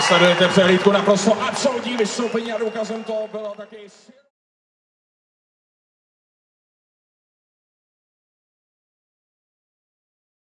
Sledujete přehlídku naprosto absolutní vystoupení a důkazem toho bylo taky